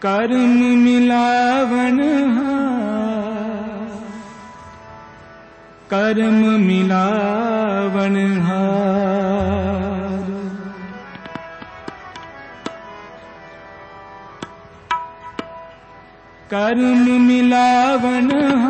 ਕਰਮ ਮਿਲਾਵਨ ਹਾਰ ਕਰਮ ਮਿਲਾਵਣ ਹਾਰ। ਕਰਮ ਮਿਲਾਵਣ ਹਾਰ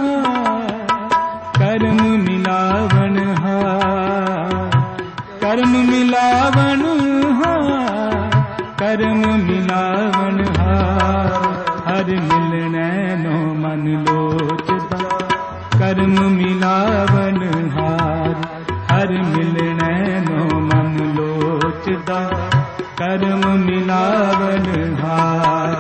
ਕਰਮ ਮਿਲਾਵਨ ਹਾਰ,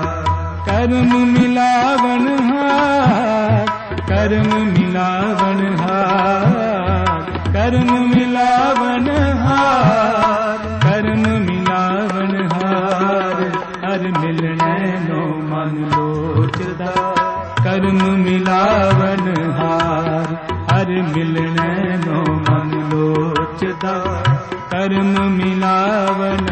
ਕਰਮ ਮਿਲਾਵਨ ਹਾਰ, ਕਰਮ ਮਿਲਾਵਣ ਹਾਰ, ਕਰਮ ਮਿਲਾਵਣ ਹਾਰ, ਕਰਮ ਮਿਲਾਵਨ ਹਾਰ, ਹਰ ਮਿਲਣੈ ਨੋ ਮਨ ਲੋਚਦਾ, ਕਰਮ ਮਿਲਾਵਨ ਹਾਰ, ਹਰ ਮਿਲਣੈ ਨੋ ਮਨ ਲੋਚਦਾ। ਕਰਮ ਮਿਲਾਵਣ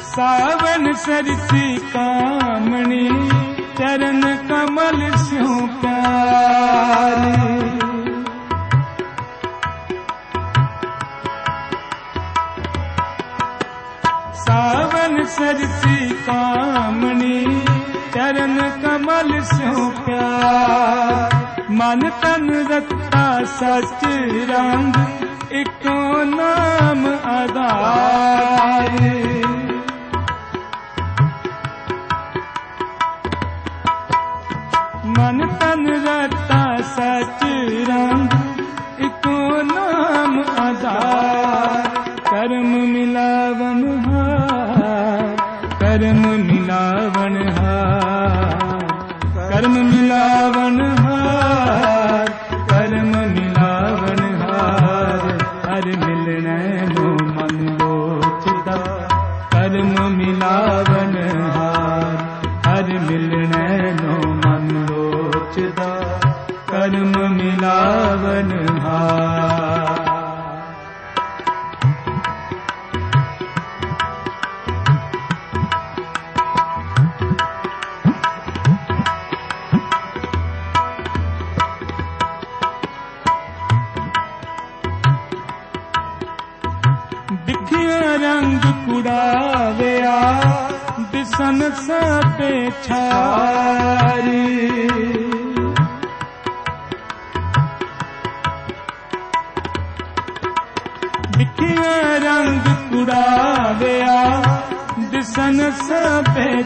ਸਾਵਨ ਸਰਸੀ ਕਾਮਣੀ ਚਰਨ ਸਾਵਨ ਸਰਸੀ ਕਾਮਣੀ ਚਰਨ ਕਮਲ ਸਿਉ ਪਿਆਰ। ਮਨ ਤਨ ਰਤਾ ਸਚ ਰੰਗ ਇਕੋ ਨਾਮ ਮਿਲਾਵਨ ਦਿਖਿਆ ਰੰਗ ਕੁੜਾਵਿਆ ਦਿਸਨ ਸਾਤੇ ਛਾਰੀ। ਦਿਖਿਆ ਰੰਗ ਕੁੜਾਵਿਆ ਦਿਸਨ ਸਾਤੇ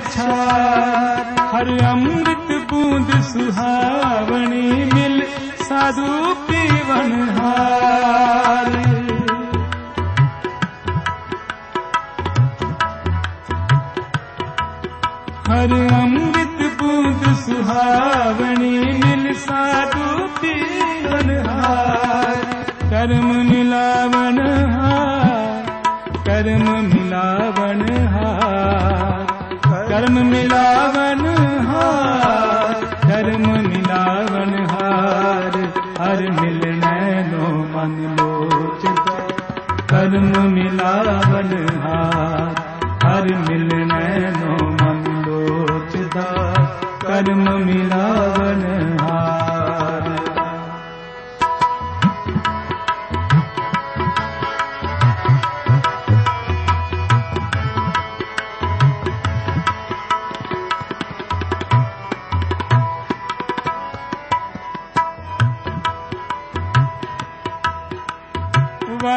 ਹਰ ਅੰਮ੍ਰਿਤ ਬੂੰਦ ਸੁਹਾਵਣੀ ਮਿਲ, ਸਾਧੂ ਪੀਵਨ ਹਾਰ ਹਰ ਅੰਮ੍ਰਿਤ ਬੂੰਦ ਸੁਹਾਵਣੀ ਮਿਲ, ਸਾਧੂ ਪੀਵਨ ਹਾਰ ਕਰਮ ਕਰਮ ਮਿਲਾਵਨ ਹਾਰ, ਕਰਮ ਮਿਲਾਵਨ ਹਾਰ, ਹਰ ਮਿਲਣੈ ਨੋ ਮਨ ਲੋਚਦਾ ਕਰਮ ਮਿਲਾਵਨ ਹਾਰ, ਹਰ ਮਿਲਣੈ ਨੋ ਮਨ ਲੋਚਦਾ ਕਰਮ ਮਿਲਾਵਨ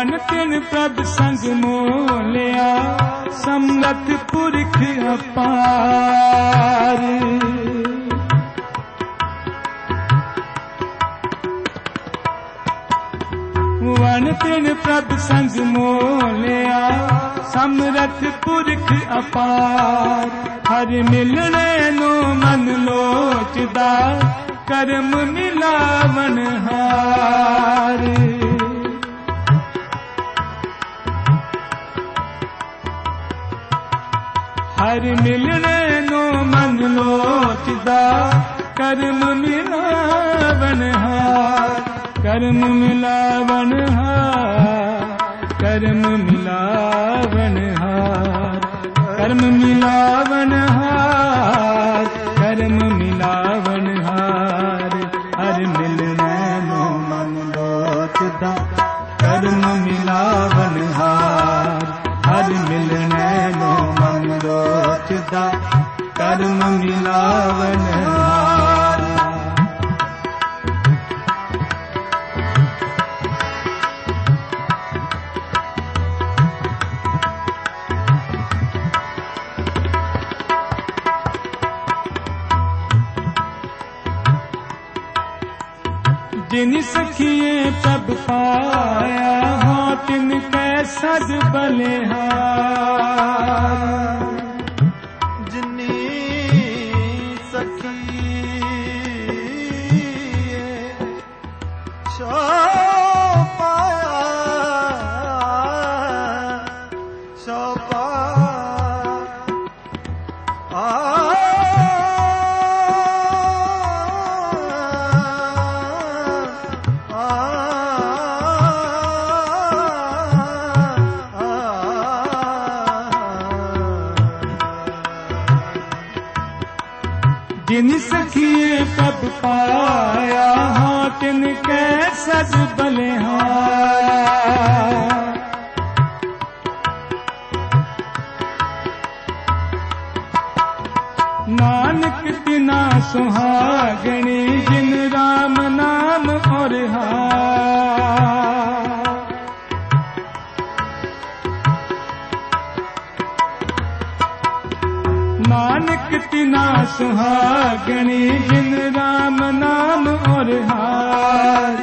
ਵਨ ਤਿਨ ਪ੍ਰਭ ਸੰਗ ਮੋਲਿਆ ਸਮਰਥ ਪੁਰਖ ਅਪਾਰ। ਵਨ ਤਿਨ ਪ੍ਰਭ ਸੰਗ ਮੋਲਿਆ, ਸਮਰਥ ਪੁਰਖ ਅਪਾਰ। ਹਰ ਮਿਲਣੇ ਨੂੰ ਮਨ ਲੋਚਦਾ, ਕਰਮ ਮਿਲਾਵਨ ਹਾਰ। ਹਰ ਮਿਲਣੇ ਨੂੰ ਮਨ ਲੋਚਦਾ। ਕਰਮ ਮਿਲਾਵਣ ਹਾਰ, ਕਰਮ ਮਿਲਾਵਨ ਹਾਰ, ਕਰਮ ਮਿਲਾਵਨ ਹਾਰ, ਕਰਮ ਮਿਲਾਵਨ ਨੀ ਸਖੀਏ ਪ੍ਰਭ ਪਾਇਆ ਹਾਂ ਤਿਨ ਕੈ ਸਦ ਬਲਿਹਾਰ। जिन सखिए पद पाया हाँ तिन कै सज बलिहारा नानक तिना सुहागणी जिन राम नाम और हार ਨਾਨਕ ਤਿਨਾ ਸੁਹਾਗਣੀ, ਜਿਨ ਰਾਮ ਨਾਮ ਔਰ ਹਾਰ।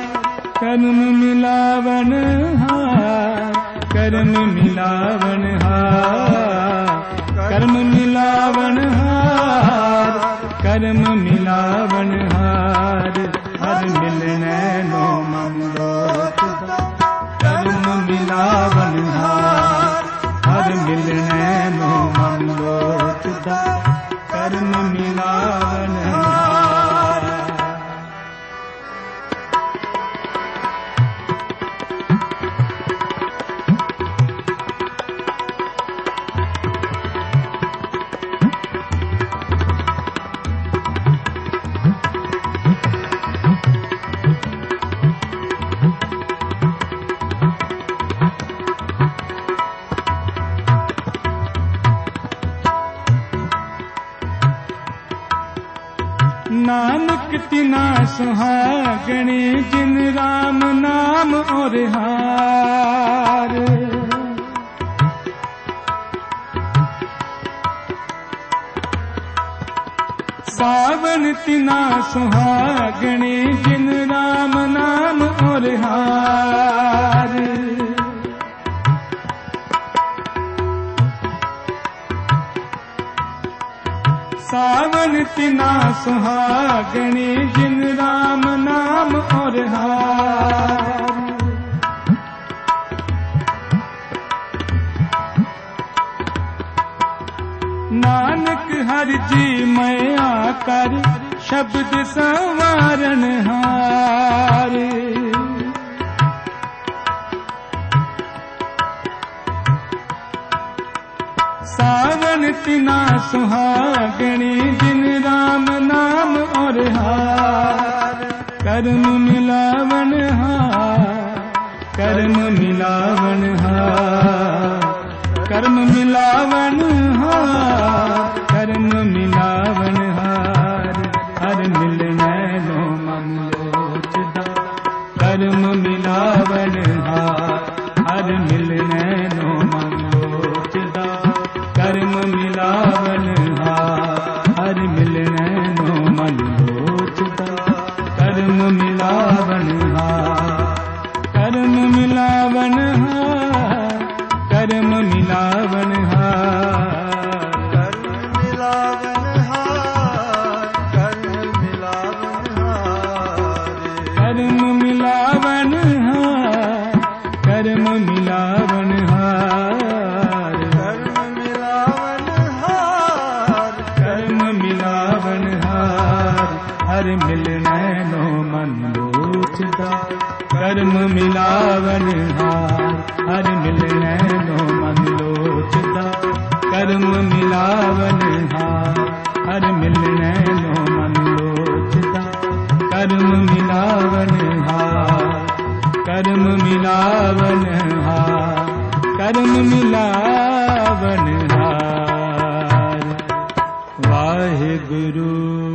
ਕਰਮ ਮਿਲਾਵਨ ਹਾਰ, ਕਰਮ ਮਿਲਾਵਨ ਹਾਰ। ਕਰਮ ਮਿਲਾਵਨ ਹਾਰ, ਕਰਮ ਮਿਲਾਵਨ ਹਾਰ। ਹਰ ਮਿਲਣੈ ਨੋ ਮਨ ਕਰਮ ਮਿਲਾਵਨ ਹਾਰ, ਹਰ ਮਿਲਣੈ ਤਿਨਾ ਸੁਹਾਗਣੀ ਜਿਨ ਰਾਮ ਨਾਮ ਔਰ ਹਾਰ। ਸਾਵਨ ਤਿਨਾ ਸੁਹਾਗਣੀ ਜਿਨ ਰਾਮ ਨਾਮ ਔਰ ਹਾਰ। ਸਾਵਨ ਤਿਨਾ ਸੁਹਾਗਣੀ, ਜਿਨ ਰਾਮ ਨਾਮ ਔਰ ਹਾਰ। ਨਾਨਕ ਹਰ ਜੀ ਮੈਂ ਆ ਕਰ, ਸ਼ਬਦ ਸਵਾਰਨ ਸਾਵਨ ਤਿਨਾ ਸੁਹਾਗਣੀ, ਜਿਨ ਰਾਮ ਨਾਮ ਔਰ ਹਾਰ। ਕਰਮ ਮਿਲਾਵਣ ਹਾਰ ਕਰਮ ਮਿਲਾਵਣ ਹਾਰ। ਕਰਮ ਮਿਲਾਵਣ ਹਾਰ। बनिहार ਕਰਮ ਮਿਲਾਵਨ ਹਾਰ ਹਰ ਮਿਲਣੈ ਨੋ ਮਨ ਲੋਚਦਾ। ਕਰਮ ਮਿਲਾਵਨ ਹਾਰ ਹਰ ਮਿਲਣੈ ਨੋ ਮਨ ਲੋਚਦਾ। ਕਰਮ ਮਿਲਾਵਨ ਹਾਰ ਕਰਮ ਮਿਲਾਵਨ ਹਾਰ ਕਰਮ ਮਿਲਾਵਨ ਹਾਰ ਵਾਹਿਗੁਰੂ